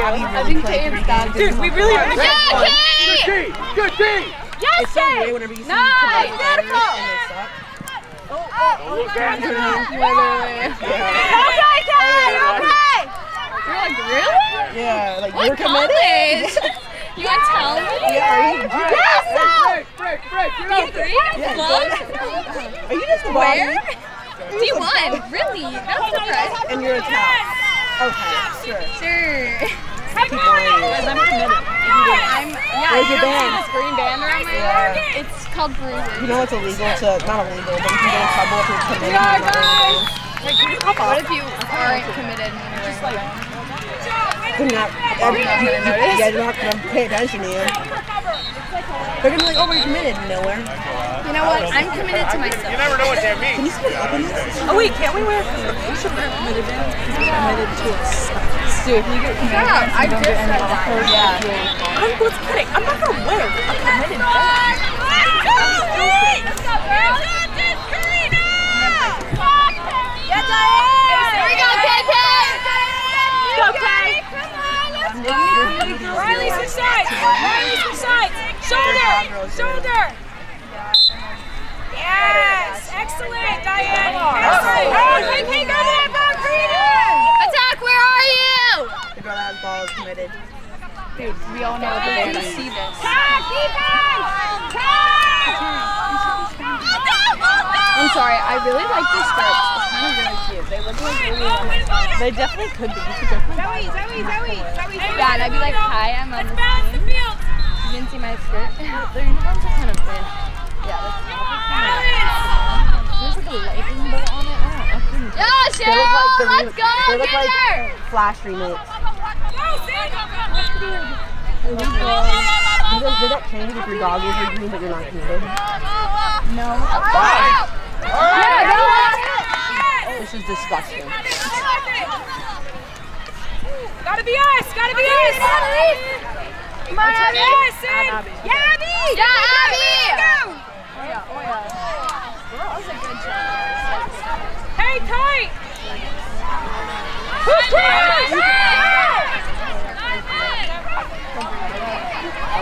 believe you. I think Kate's dad Dude, we really are. Yeah, Kate! Good D! Yes, It's so Kate. weird whenever you see Nice. them come out Beautiful. and they suck. Look at you. Literally. Okay, Kate. Okay. You're like, really? Yeah, like What you're committed. college? you gonna tell me? Yeah, are you, Yes, sir. Break, break, get up. D3? Club? are you just the Where? D1? Really? That's surprising. And you're a top. Okay, sure. Sure. Good morning. I'm committed. I'm, yeah, Where's your band? see this green band around my Yeah. It's called Bruiser. You know it's illegal to, not illegal, but you can get in trouble if you're committed. Yeah, and you're not. What if you aren't committed and you're just like, They're not, every, not gonna yeah, they're not gonna pay attention to you. They're gonna be like, oh, we're committed. Nowhere. you know what? I'm committed to myself. You never know what that Can means. you speak up in this? Oh wait, can't we wear? We should wear committed in. Committed to us. Dude, if you get yeah, I just said that. Yeah. I'm what's kidding. I'm not gonna wear a committed band. Here we go, KK! Go, Kay. Riley, switch sides. Riley, switch sides. Shoulder. Shoulder. Yes. Excellent, Diane. Excellent. Oh, hey, go to that ball, Creedon. Attack, where are you? The girl that ball is committed. Dude, we all know see this. Defense. I'm sorry, I really like this skirts. They're kind of really cute. They look like really They definitely could be. Definitely Zoe, Zoe, Zoe, Zoe. Yeah, and I'd be like, hi, I'm on Let's this balance the team. field. You didn't see my skirt? Their uniforms are kind of thin. Yeah, that's. There's like a lightning bolt on it. I don't know. I couldn't Yo, Cheryl, like let's go, They look like! Flash remakes. Go, Sid. Did that, change if your dog is your green but you're not committed? No. This is disgusting. Gotta be us. Gotta be us. Come on, Abby. Yes, Sid. Yeah, Abby. Yeah, Abby! Go. Hey, tight. Look at me. Nice play! Yeah.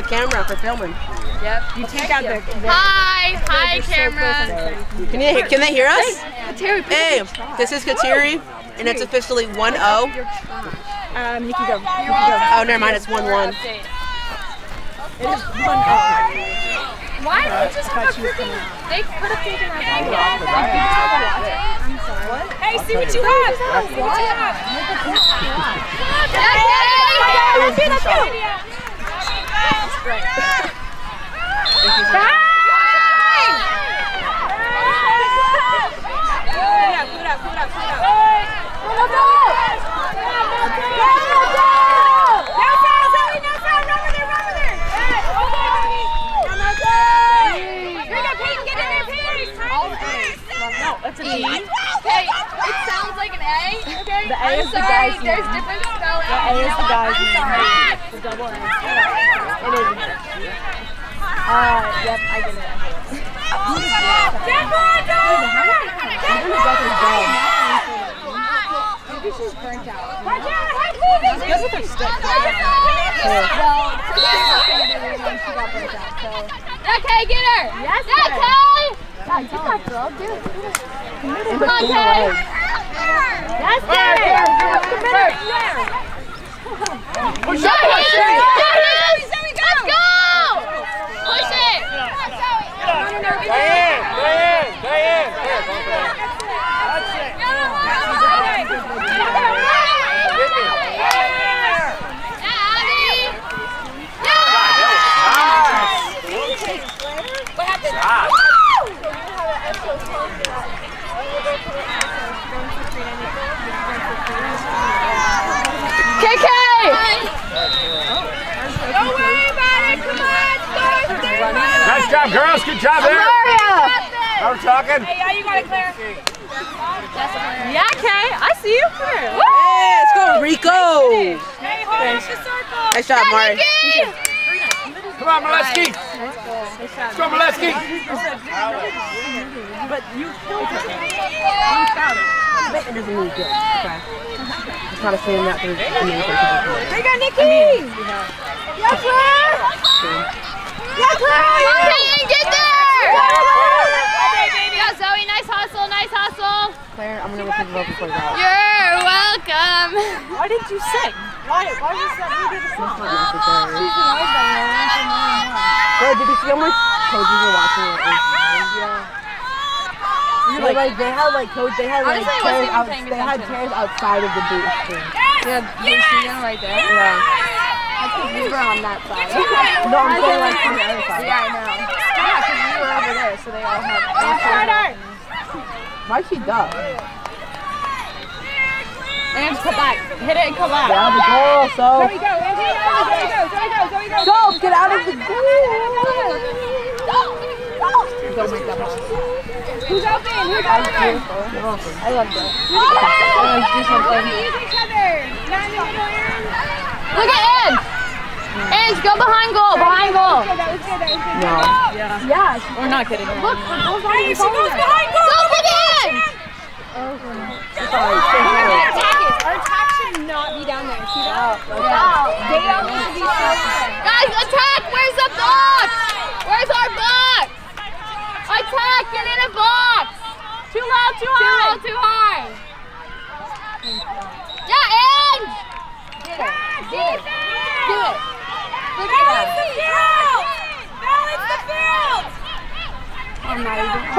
a camera for filming. Yep. You take out the. Hi, hi, camera. Can you can they hear us? Terry, Hey, this is Kateri, and it's officially 1-0. Um, you can go. Oh, never mind, it's 1-1. It is 1-0. Why don't we just have a freaking? They could have taken our phone. Hey, see what you have. See what you have. Yeah, That's it. That's you. Yeah, put up, put up, put up. E. Okay, it sounds like an A. Okay. The A I'm is the guy's There's name. different spellings. The A is the guy's name. The double A. It is. Uh, yep, I get it. Maybe she's burnt out. Her stick. Well, she got burnt out. So. Okay, get her. Yes. Okay. God, get that girl, dude. Come on, Kay. Push There up, he is! push There up. he is! Let's go! Push it! Diane, Diane, Diane. There. That's it. Get me. Yeah, Nice job, girls. Good job there. Amaria. Now we're talking. Hey, yeah, you got it, Claire. Yeah, Kay, I see you. Claire. Woo! Yeah, let's go, Rico. Hey, hold up the circle. Nice job, Mari. Come on, Molesky. Let's go, Molesky. But you killed it. You found it. But it doesn't good. Okay. Assuming that Nikki. Yeah, Claire. Yeah, Claire. Okay, get there! Yeah, Zoe, nice hustle, nice hustle. Claire, I'm listen to the vocal cords out. You're welcome. Why did you sing? Why? Why was that? Who did the song? Bro, did you see how much coaches were watching it? Yeah. Like, like they had like coach, they had like Honestly, chairs out, they had chairs outside of the booth. Too. Yeah, you see them right there? Yeah. We were on that side. no, I'm saying like on the other side. Yeah, I know. Yeah, because we were over there, so they all had. have. Why'd she duck? And come back. Hit it and come back. Get out of the goal, so. Zoe, go. Angie, go. Zoe, go. Zoe, go. Zoe, go. Go, get out of the goal. Don't make that ball. Who's open? Who's open? I love that. Use each other. Not in the middle area. Look at Ange. Ange, go behind goal, behind goal. Okay, that was good. That was good. No. Yeah, Yeah. we're not kidding. Look, Hey, she goes behind goal. look at Ange. Sorry, stay here. Our attack is. Our attack should not be down there. See that? They don't need to be so high. Guys, attack! Where's the box? Where's our box? Attack! Get in a box! Too loud, too Too high. low, too high. Yeah, Ange! Get it. Do it. Look at Balance the field. Balance the field.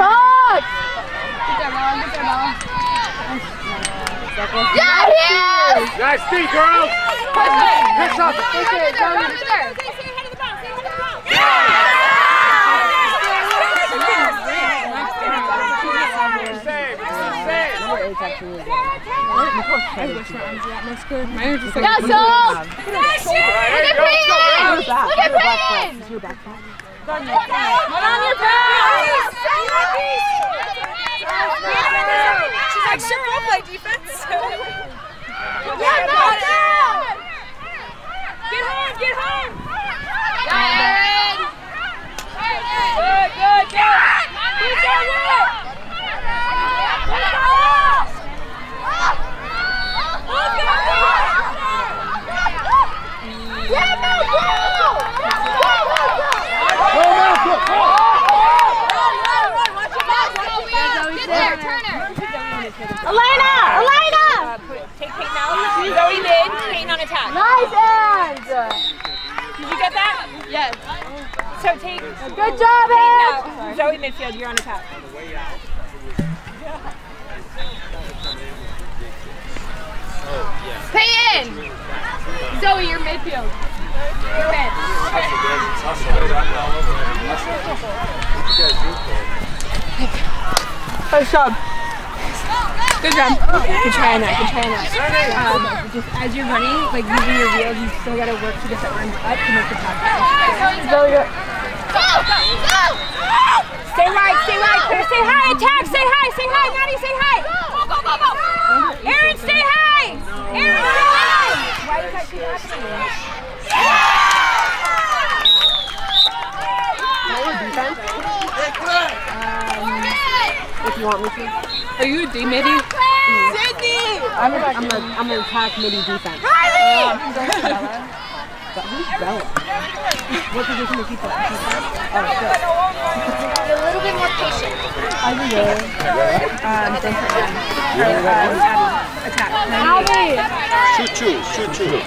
Touch! Good job, Bella. Good job, Bella. Yeah, he is! Nice feet, girls. Push it. Good shot. Run with her, run with her. Okay, stay ahead of the ball. Stay ahead of the ball. Save. Number eight's actually really good. Yeah, so. Look at Peyton! Look at Peyton! Your back pass? Put on your pads. She's like, sure, I'll play defense. Yeah, no, Get home, get home. Aaron! Good, good, good. Good job, Will. Get there, Turner! Elena, Elena. Take Peyton out. Zoe mid, Peyton on attack. Nice, Ange! Did you get that? Yes. So take Good job, Peyton Zoe midfield, you're on attack. Peyton! Zoe, you're midfield. You're mid. Nice job. Good job. Good try on that. Good try on that. Um, just as you're running, like using your wheels, you still gotta work to get the arms up to make the top. Go, go, go! Stay right, stay right. Clear, stay high. Attack, stay high, stay high. Maddie, stay high. Go, go, go, go. Aaron, stay high. Aaron, stay high. Why is that keep happening? defense? If you want me to. Are you a D midi? I'm gonna, I'm gonna, I'm gonna attack midi defense. But who's Bella? What position does he play? Oh, good. A little bit more patient. I do know. Um, thanks for that. Or, um, Abby. Attack. Abby! Shoot two. Shoot two.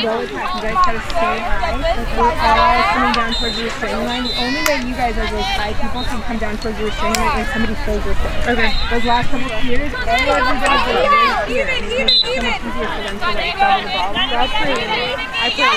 No attack. You guys gotta stay high. All coming down towards the line. The only way you guys those people can come down towards the line somebody your. Okay. Those last couple of years, everybody does it very clear. Even, even, So even. much easier for them to like the ball. That's pretty I play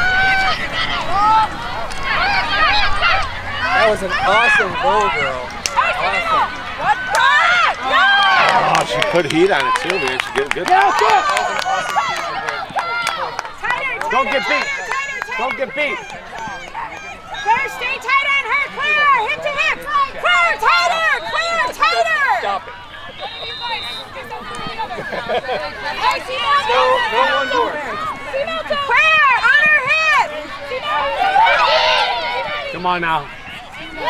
That was an awesome goal, girl. Awesome. Oh, she put heat on it too, man. She good. Good. Tighter, Don't get beat. tighter, tighter, Don't get beat. Claire, stay tight on her. Claire, hip to hip. Claire, tighter. Claire, tighter. Stop it. Hey, Simone. No, no one more. Claire, on her hip. Come on now. Behind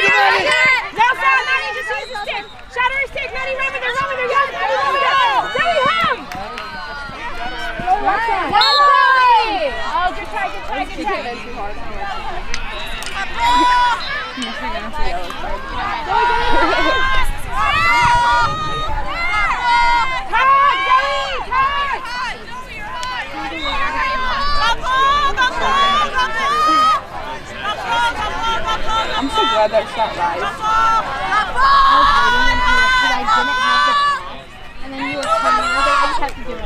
you, Maddie. No foul, Maddie. Just use the stick. Shot her stick. Maddie, run with her. Run with her. Run with her. Zoe, home. Oh, good try, good try, good try. Tag, Zoe, tag. I'm so glad that's not live. And then you were coming. I was like, I just have to do it.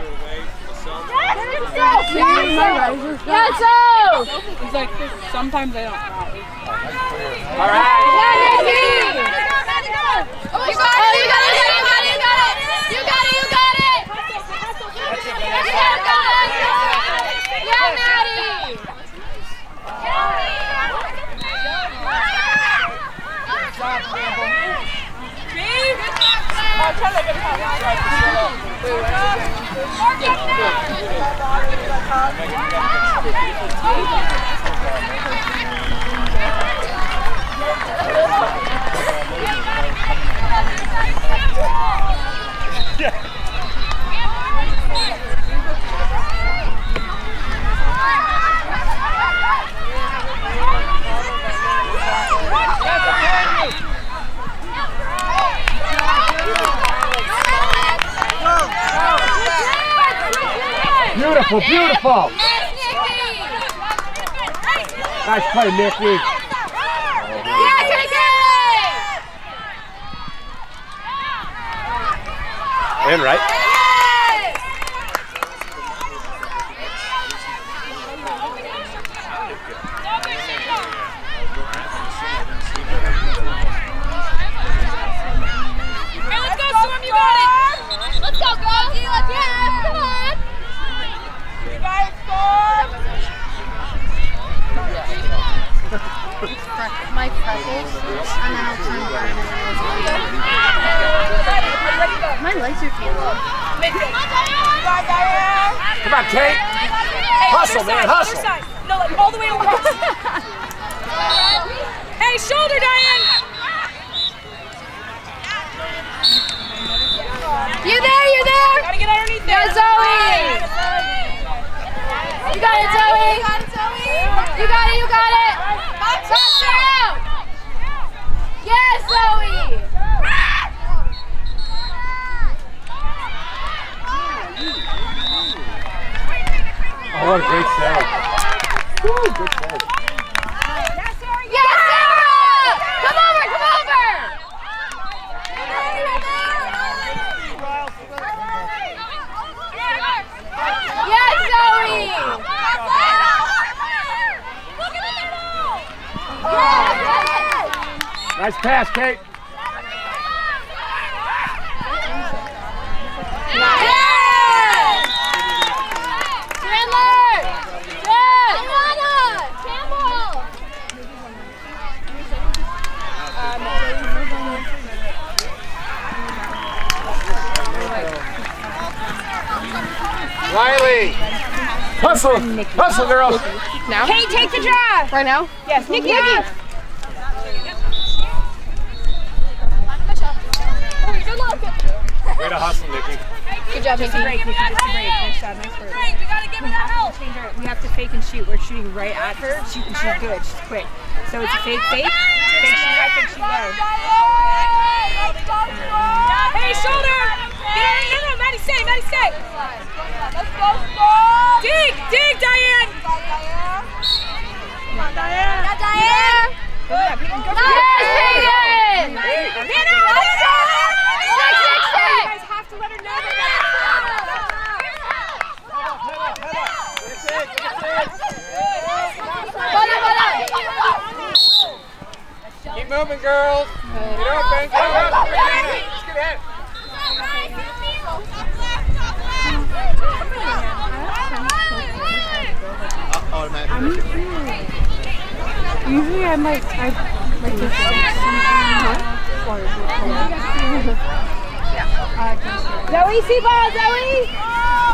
Yes, so! It's like, sometimes I don't. All right. Yeah, Nikki! Oh, you got it, you got it, you got it, you got it! You got it, you got it! Yeah, go, go, go! Yeah, Maddie! Yeah. Beautiful, beautiful. Nice, Nikki! Nice play, Nicky. In right. Hey, let's go, Storm. You got it. Let's go, girls! Yeah, come on! You got it, Storm. My freckles, and then I'll turn around My legs are feeling. Come on, Kate. Hustle, man, hustle. No, like all the way over. hey, shoulder, Diane. You there, you there! Gotta get underneath there. Yeah, Zoe! You got it, Zoe! You got it, Zoe! You got it, you got it! Box out! Yes, Zoe! Oh, what a great save. Woo, good save. Yes, Sarah! Come over, come over! Yes, Zoe! Nice pass, Kate. Yes! Chandler! Yes! Alana! Campbell! Riley. Hustle. Hustle, girls. Now? Kate, take the draw. Right now? Yes, Nikki. Nikki. Way to hustle, Nikki. Good job, Nikki. Break, Nikki. Just a break. Nice job. Nice work. me that help. change we have to fake and shoot. We're shooting right at her. Shoot and she's good. She's quick. So it's a fake fake. Fake shoot right, fake shoot low. Hey, shoulder! Get in, no, no, Maddie, stay, Maddie, stay. Let's go, score! Dig, dig, Diane. Diane! Yeah, Diane! Go for that, Peyton. Go Nice, that. Peyton! Get out, get out. Six, six, You six! guys have to let her know that. Keep moving, girls. Get up, Ben. Get up. Let's get ahead. Usually I'm like, I like this. Zoe, ball, Zoe.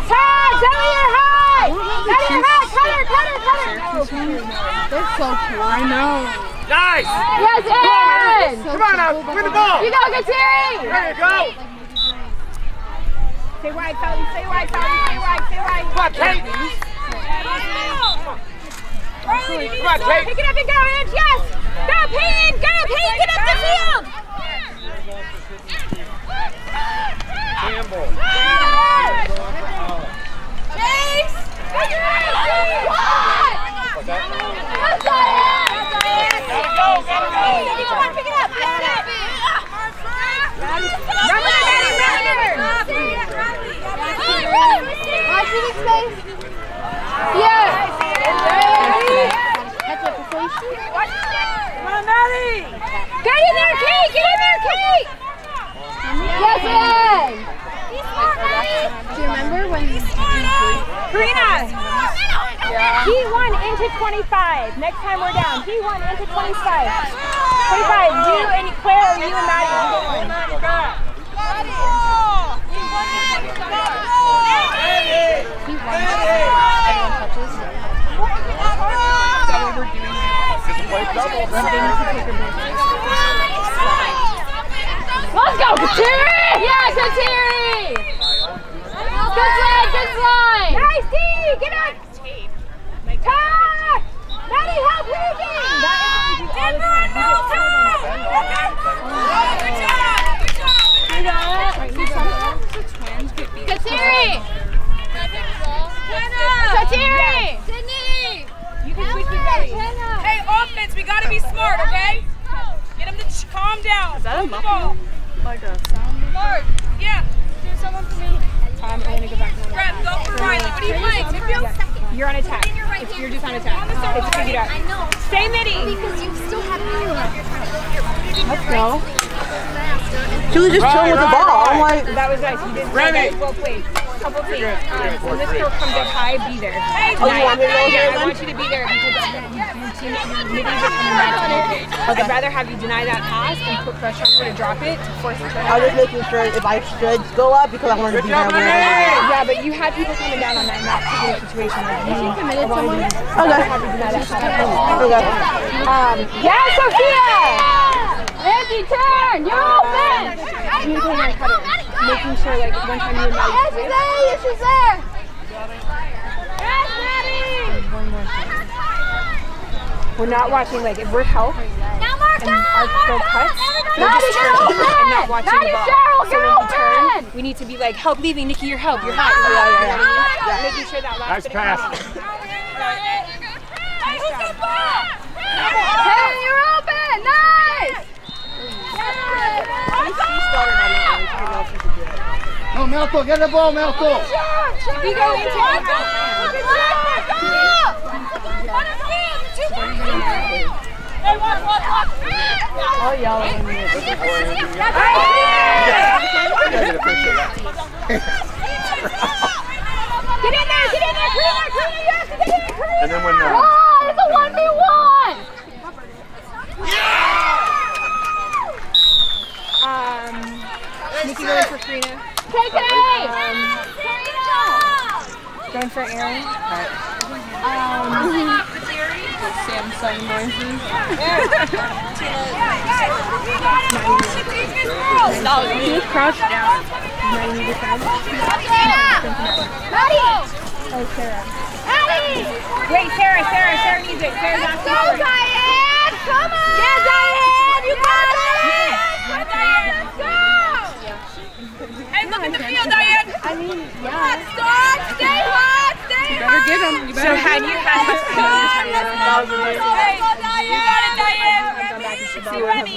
Tag, Zoe, you're high. Cut her high, cut her, cut her, cut her. They're so cool. I know. Nice. Yes, Aaron! Come on now. Win the ball. You go, Kateri! There you go. Say wide, Felton, say wide, Felton, say wide, say wide. Come on, Kate. Come on, Kate. Pick it up and go, Ange, yes. Go, Peyton, go, Peyton, get up the field. Campbell. Yes! Get in there, Kate, get in there, Kate. Yes, Aaron! He won into 25. Next time we're down. He won into 25. 25, you and Claire you and Maddie. Everyone Let's go, Kateri! Yeah, Kateri! Good slide, good slide! Nice, T! Get out! Tag. Help Regan. That is what we do all the time. We Kateri! Kateri! Sydney! You can switch with Hey, offense, we gotta be smart, okay? Get him to calm down. Is that a ball. Like a sound. Smart. Yeah. I'm gonna go back. Brett, go for Riley. What are you playing? You're on attack. It's, you're just on attack. It's figured out. I know. Stay midi. Because you still have me. Let's go. She was just chilling with the ball. I'm like, That was nice. You did Remy. well played. Couple things. Um, when this girl comes up high, be there. oh, you want me to go Yeah, here I want you to be there because middies are coming back to me. I'd rather have you deny that pass and put pressure on her to drop it to force it to I was just making sure if I should go up because I wanted to be there. Yeah, but you had people coming down on that in that particular situation. Like you committed someone. Okay. Have you deny that pass. Okay. Um, Yeah, Sophia. Angie, turn! You're open! communicating on cutter. Making sure like one time you and Maddie Yes, she's there! Yes, she's there! we're not watching like if we're help Now, Marco! and our throw cuts, we're Maddie, just turning open! and not watching Maddie, the ball. Cheryl, so you're when we turn, we need to be like, help leaving, Nikki, your help, you're hot. Yeah, yeah, yeah. You know what I mean? Making sure that last Nice bit of pass. Hey, who's got the ball? Hey, you're open! Nice! No, Melco, get the ball, Melco. We go into Hey, walk, walk, walk. I'll yell at him. You gotta get a picture of that. Get in there, get in there, Karina, Karina, you have to get in there, Karina. And then when uh, Oh, it's a 1v1! Um, Nikki going for Karina, KK! Um, Karina! going for Aaron. Alright. Um, Samsung noises. Can you crouch down? Maddie, you decide. Maddie! Oh, Sarah. Wait, Sarah, Sarah, Sarah needs it. Sarah's asking Go. Diane! Come on! Yeah, Diane! You got it! Go, Diane. Let's go! Hey, yeah. You better hot! get him. You So had you had much Come on, let's go! Go, Hey, let's you got it, Diane. See Remy.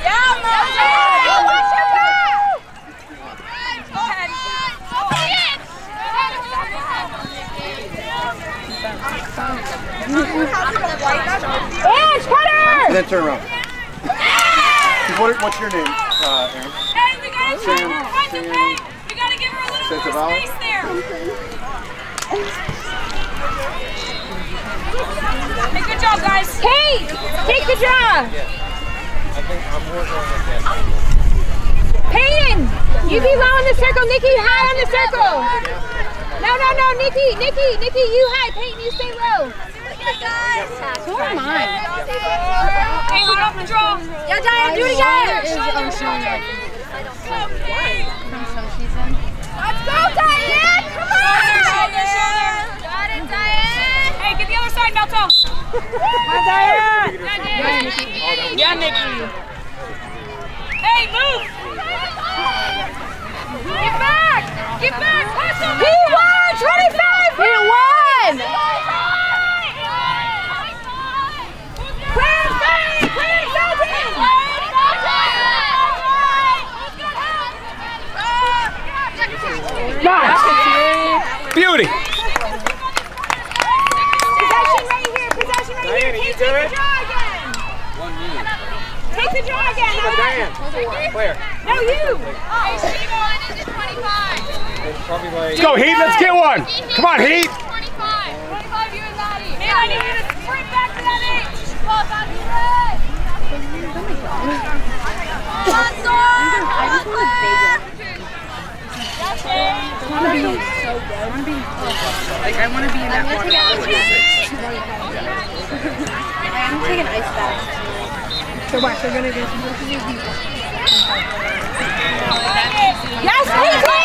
Yeah, Diane! Watch your back! Go ahead. Inch, cutter! And then turn around. What, what's your name, uh, Aaron? Hey, we gotta Sam, That's Sam. okay. We gotta give her a little Sense more space there. Hey, good job, guys. Kate, take the draw. Peyton, you be low in the circle. Nikki, high on the circle. No, no, no, Nikki, Nikki, Nikki, you high. Peyton, you stay low. So am I. Hey, hold off the draw. Yeah, Diane, do it again! Shoulder, shoulder. Okay. Let's go, Diane! Come on! Shoulder, shoulder. Got it, Diane! Hey, get the other side, Melto. Yeah, Nikki. Hey, move. Get back. Get back. Hustle. He won 25. He won. Clear, Faye, clear, Celtic. Beauty! Possession right here. Possession right here. Kate, take the draw again. Take the draw again. No, Diane, Claire. No, you. Probably like. Let's go, Heat. Let's get one. Come on, Heat. 25. 25, you and Maddie. Man, I need you to sprint back to that eight. Well, that's good. Come on, I want one. To be so good. I want to be like I want to be in that water. I'm taking ice bath. So watch, we're gonna do. some. Yes, Peyton.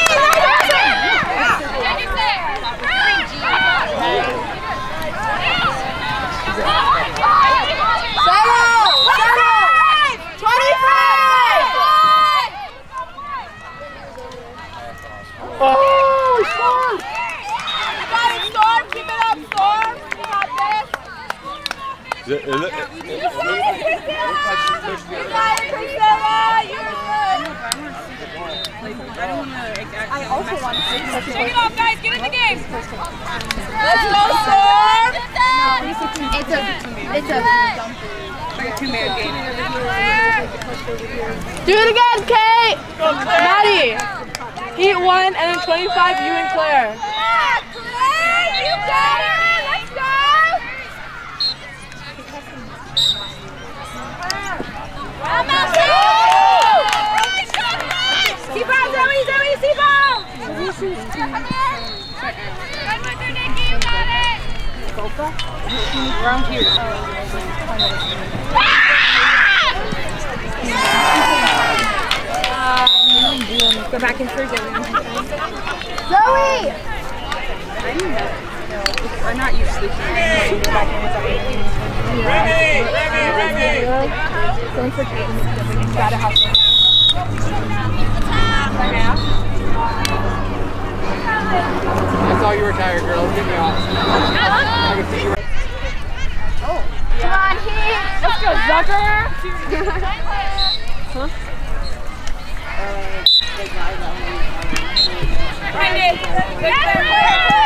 Take it there. Settle! Settle! 25! Oh, he scored! You got it, Storm. Keep it up, Storm. You got this. Is it, is it, You got it, Priscilla. You're good. I don't want to. I also want to Take it off, guys. Get in the game. Let's go, Storm. It's a. It's a. Like a two-man game. Do it again, Kate! Maddie! Heat one and then 25, you and Claire. Claire. You got it. Let's go. I'm out C-ball, Zoe, Zoe, C-ball. Around here. Go back in for Zoe. Zoe! I'm not used to this. Remy, Remy, Remy. Going for Peyton. Gotta hustle. I saw you were tired, girl. Get me off. I can see you. Come on, Heat! Let's go, Zucker. Find it. Okay, let's fight for that! Time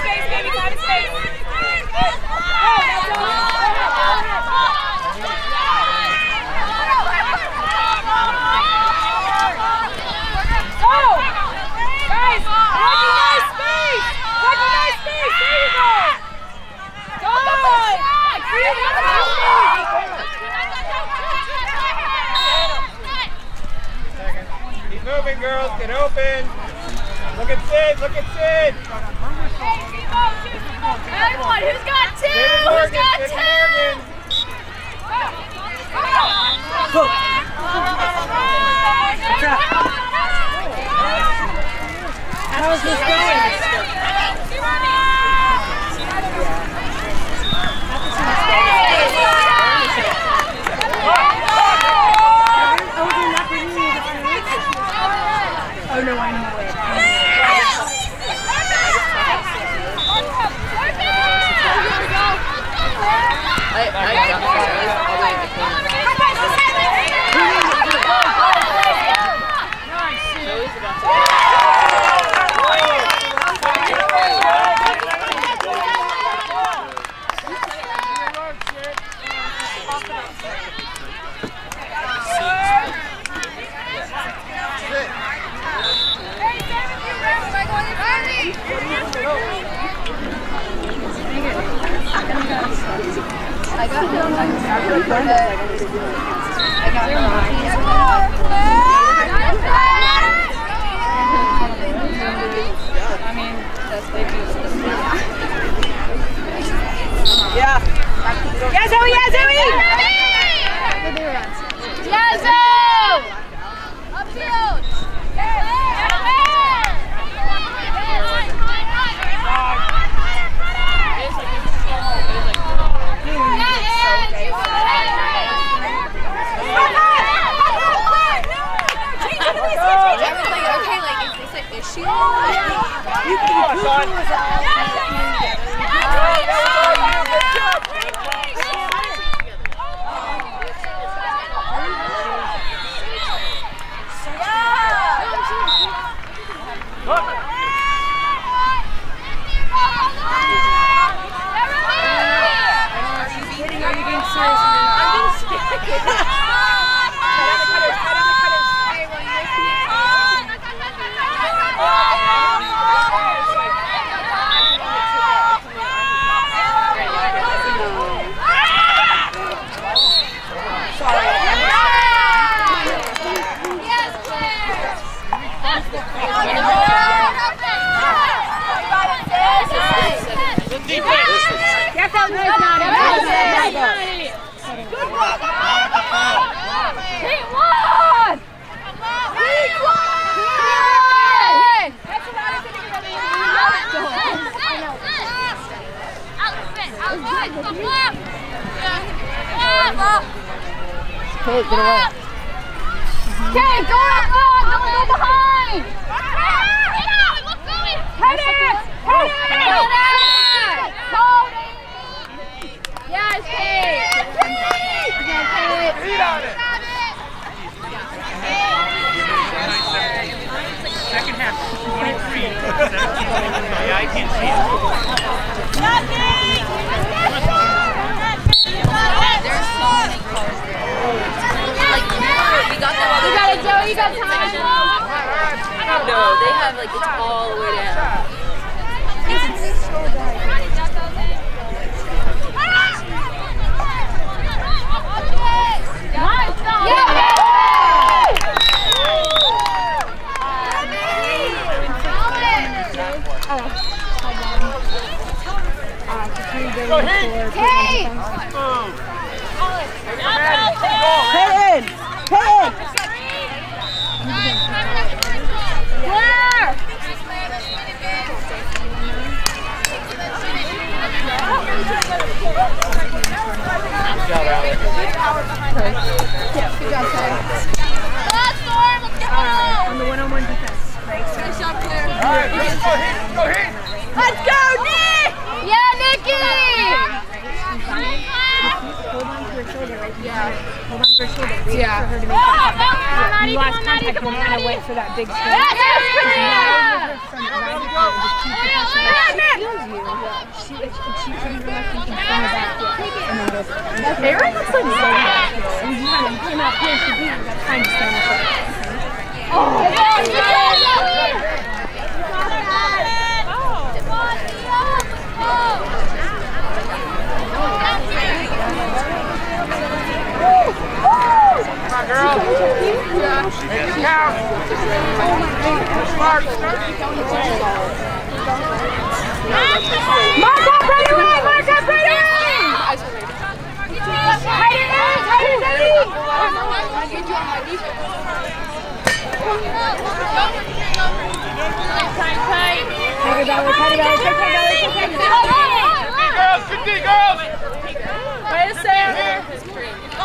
space, baby. Time and space. Oh! Guys, space! Recognize space! There you go! Good! Keep moving, girls. Get open. Okay, go up front! Don't go behind! Head it! Head it! Cody! Yes, Kate! Okay, Kate. Second half, 23. 17. Yeah, I can't see it. We got them all You got it, Joe. You got time. No, they have like it's all the way down. Nice, Kate! Hit in! Hit in! Claire! On the one-on-one defense. All right, let's go hit. Go hit. Let's go, Nick! Yeah, Nikki! Hold on to her shoulder right here. Hold on to her shoulder. Wait for her to make that You lost contact and ran away for that big swing. Yes, yes, from around the corner. Just keep the pressure. If she feels you, she, if, if she turns her left, you can swing her back here. And then go for it. Aaron looks like so back here. And you kind of came out here to do it. You got time to stand up. My girl. Make it Mark up right away. Mark up right away. Hide your girls. Good D, girls. Wait a.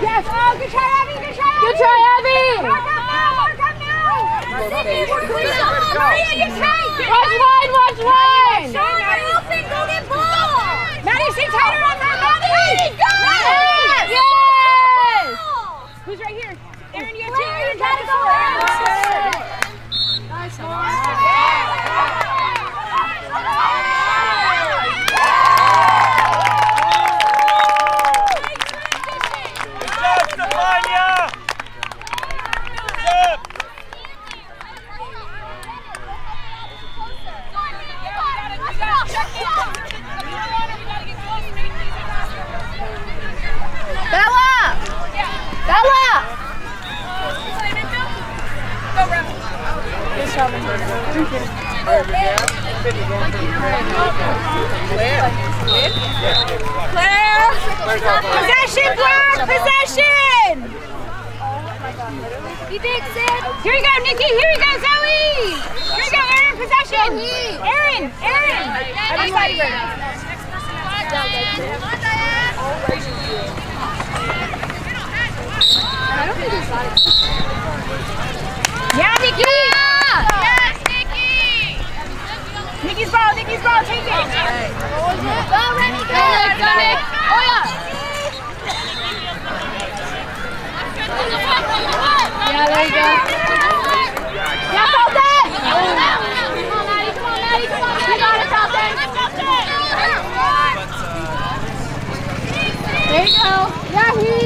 Yes. Oh, good try, Abby. Good try, Abby. Good try, Abby. Up now. Mark up now. Sydney, we're clean. Maria, you're. Watch wide. Watch wide. Yeah, Yahoo!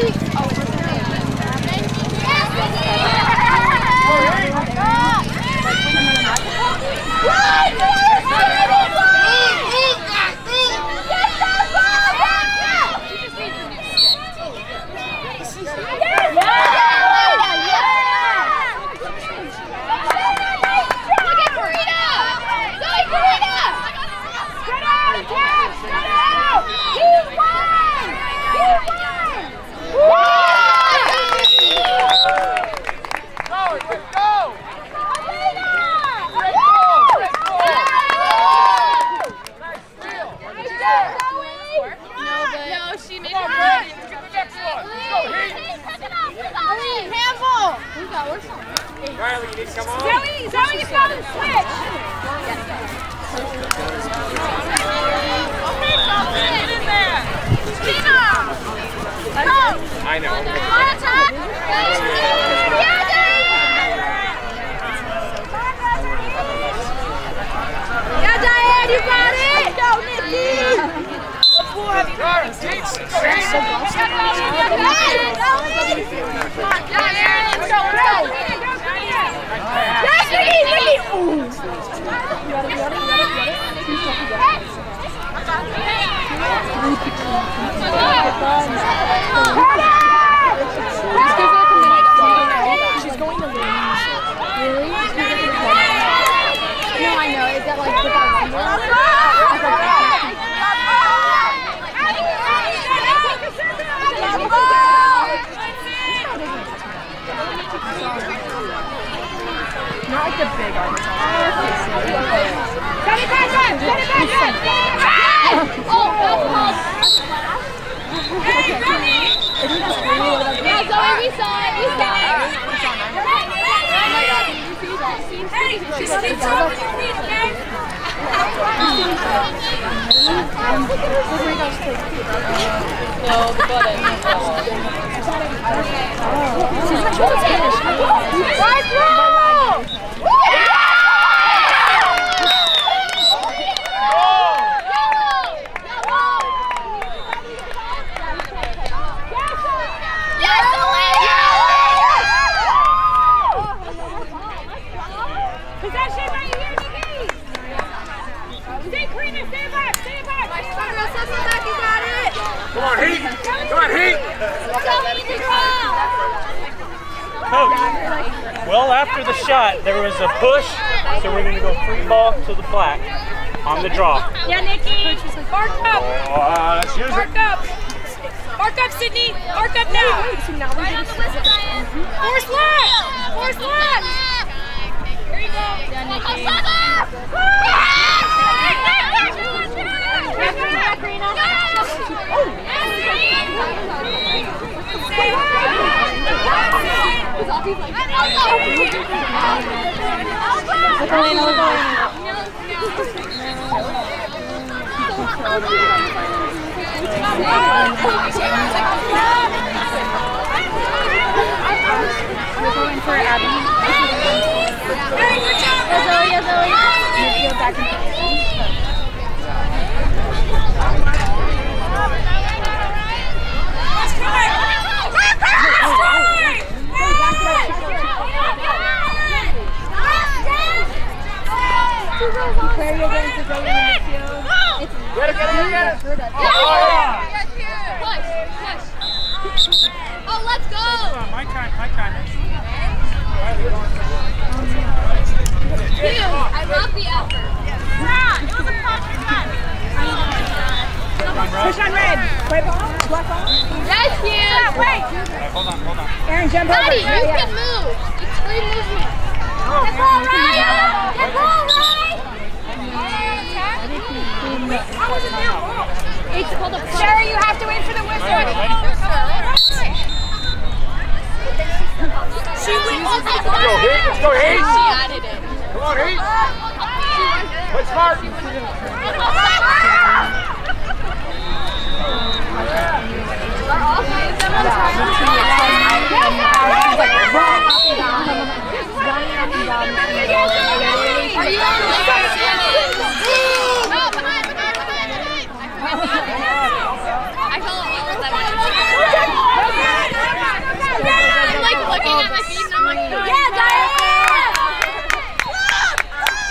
No, got it. She's like, what's Spanish? Well after the shot, there was a push, so we're going to go free ball to the flat on the draw. Yeah, Nikki. Mark up. Oh, uh, let's use Mark it. up. Mark up, Sydney. Mark up now. Force left. Force left. Here you go. Yeah, Nikki. We're going for Abby. Hey, good job. Midfield back in Let's try. Let's try. Claire, you're going to go in the midfield. Get it, get it, get it. Oh, let's go! My time, my time. Dude, I love the effort. Push on red. White ball. Black ball. Yes, Hugh! Wait! Hold on, hold on. Aaron, jump over. Maddie, you Yeah, yeah. can move. It's free movement. Get ball, right? Get ball, right? How was it their ball? It's called a push. Sarah, you have to wait for the whistle. She went Let's go, Heat. Let's go, Heat. She added it. Come on, Heat. Play smart. Are you on the. I'm like looking at my feet and I'm like, yeah, Diane!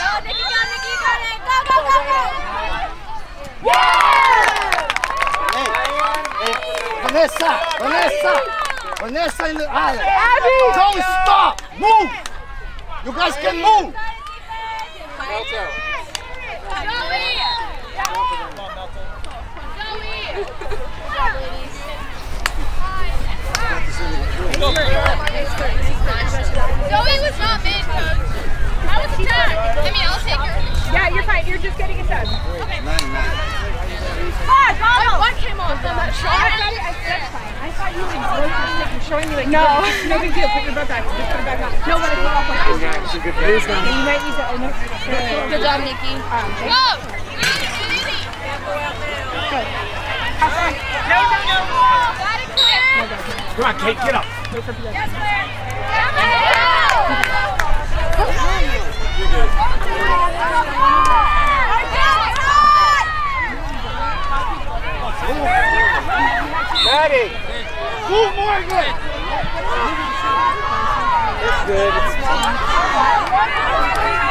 Go, Nikki, go, Nikki, go, Nick. Go, go, go, go! Hey, hey, Vanessa, Vanessa, Vanessa and Alex. Don't stop. Move. You guys can move. Zoe was not mid, coach. How was the tag? I mean, I'll take her. Yeah, you're fine. You're just getting it done. Ah, What came off on that I shot? thought, I, that's fine. I thought you were like, showing me like, no, no big deal. Put your butt back. Just put it back on. No, let it go off like this. Yeah, it's a good news now. You might need to own it. Good job, Nikki. Um, Go! Come on, Kate, get up. Good. It's good. It's Oh,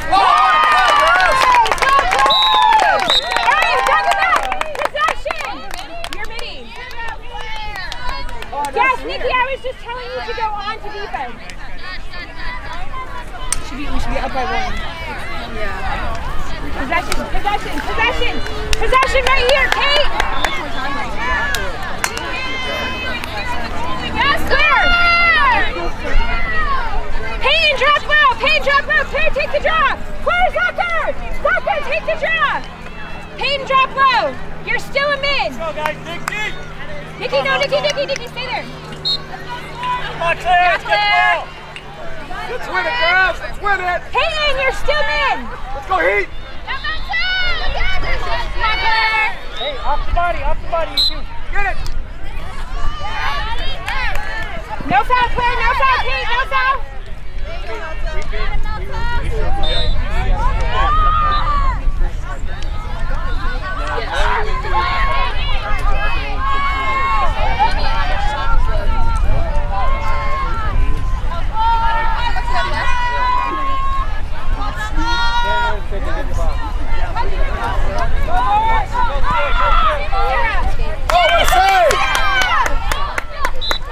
possession, possession, possession right here, Kate. Yes, clear. Payne, drop low. Payne, drop. Payne, take the drop. Clear, Zucker. Zucker, Take the draw. Peyton, drop low. You're still a mid. Go, guys. Deep. Nikki, no, Nikki, Nikki, Nikki, stay there. Come on, Claire. Let's get the ball. Let's win it, girls. Let's win it. Peyton, you're still mid. Let's go, Heat. Hey, off the body, off the body. You shoot. Get it. No foul, Claire, no foul, Pete, no foul. Oh, what a save.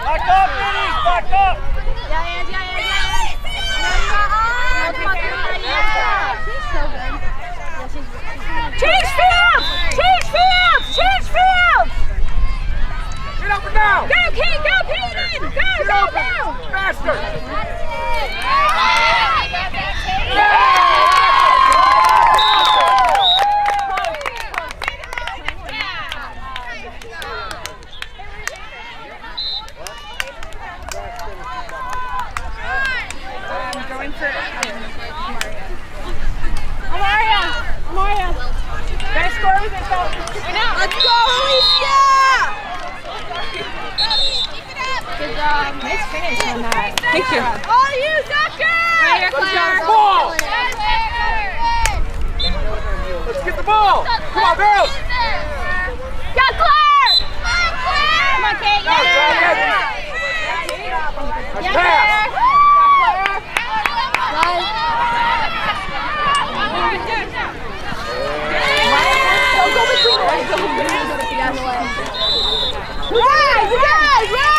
Back up, Minnie. Back up. Change fields! Change fields! Change fields! Get up and down. Go, Kate, go, Peyton! Go, Get go, up. go! Faster. Amaria! Amaria! Better score with it, though. I know. Let's go, Alicia! Good job. Nice finish on that. Thank you. All you, Zucker! Right here, Let's get Claire. the ball. Let's get the ball. Come on, girls. Go, Claire! Come on, Kate. Now, try Yeah. again. Let's Yeah! Jump in, jump in! Go! Stay back, stay back. Yep, up,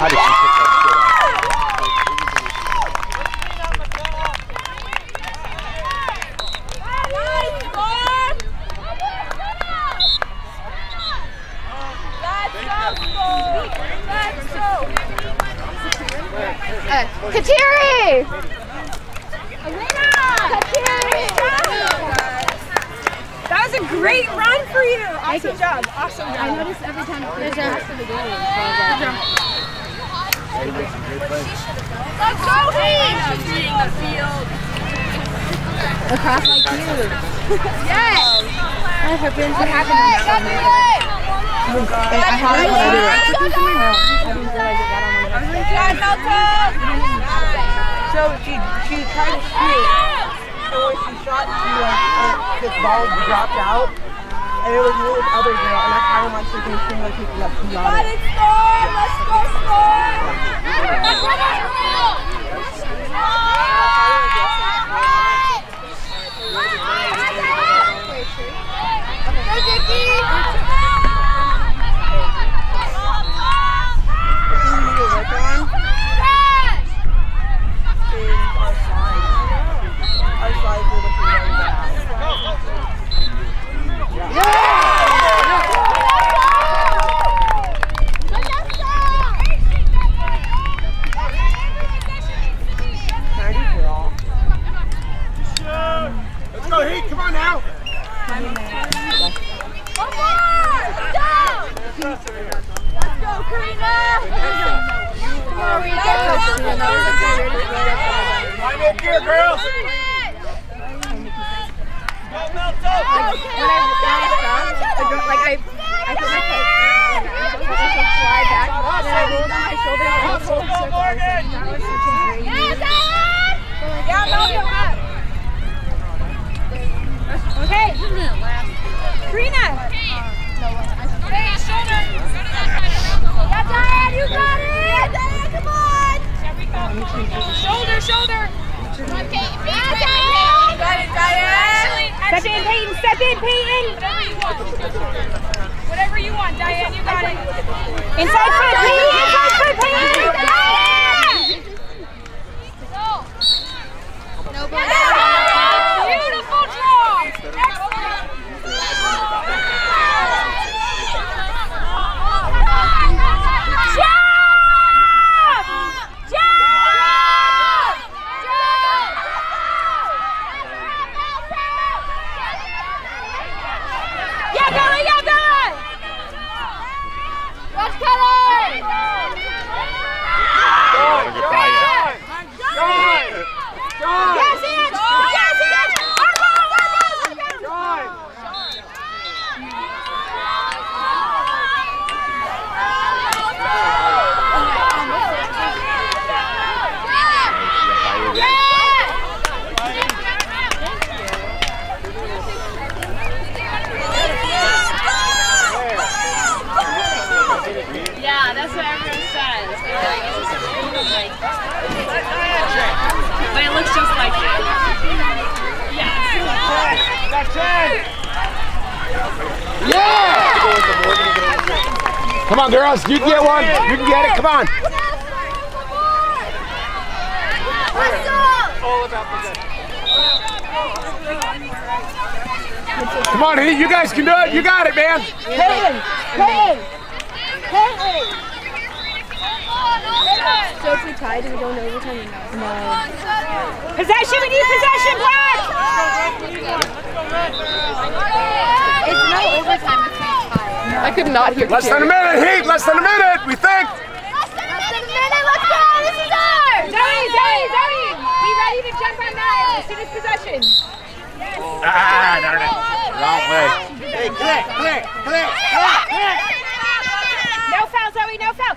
How did she pick that shit up? Kateri! Kateri! That was a great run for you. Awesome job. Awesome job. I notice every time there's a rest of the game. So Let's go, Heat! Across like you. yes! That happens. What happened on that one? I it I did it. Go, go! I didn't realize it got on my head. So she she tried to shoot, and when she shot, she like uh, this ball dropped out, and it was me with other girl, and I kind of want to continue like picking up two on it. Let's score! Let's go score! guys can do it. You got it, man. Hey, hey, hey! So if we tie, do we go in overtime or no? No. Possession, we need possession, Black! It's no overtime if we tie. I could not hear Less than a minute, Heat! Less than a minute, we think! Less than a minute, let's go! This is ours! Zoe, Zoe, Zoe! Be ready to jump on that as soon as possession. Ah, darn it. Wrong way. Hey, collect, collect, collect, collect, collect. No foul, Zoe, no foul.